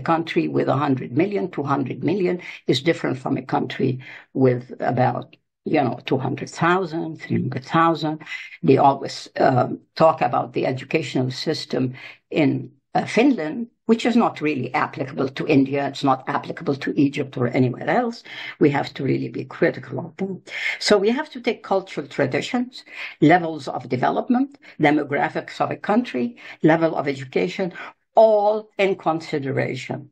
A country with 100 million, 200 million is different from a country with about you know, 200,000, 300,000. They always um, talk about the educational system in uh, Finland, which is not really applicable to India. It's not applicable to Egypt or anywhere else. We have to really be critical of them. So we have to take cultural traditions, levels of development, demographics of a country, level of education, all in consideration.